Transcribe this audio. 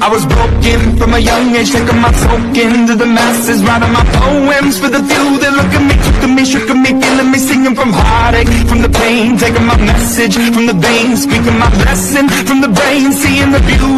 I was broken from a young age, taking my soak into the masses, writing my poems for the few that look at me, took at me, shook at me, killing me, singing from heartache, from the pain, taking my message from the veins, speaking my blessing from the brain, seeing the beauty